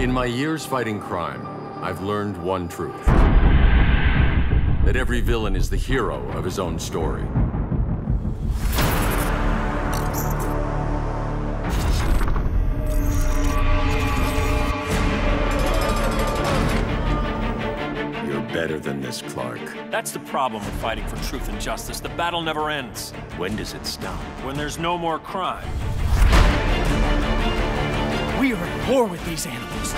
In my years fighting crime, I've learned one truth. That every villain is the hero of his own story. You're better than this, Clark. That's the problem with fighting for truth and justice. The battle never ends. When does it stop? When there's no more crime. We are at war with these animals.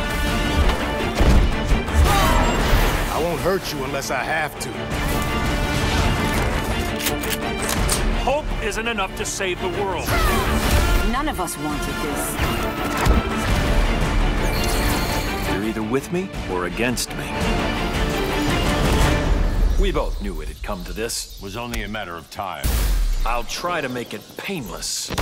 I won't hurt you unless I have to. Hope isn't enough to save the world. None of us wanted this. You're either with me or against me. We both knew it had come to this. It was only a matter of time. I'll try to make it painless.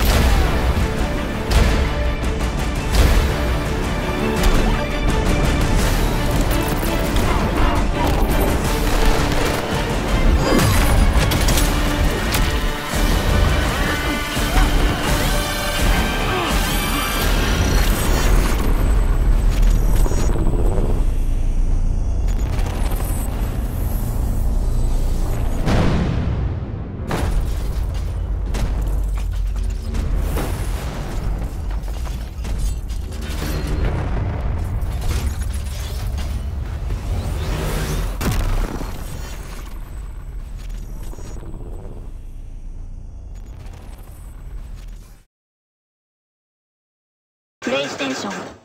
情绪。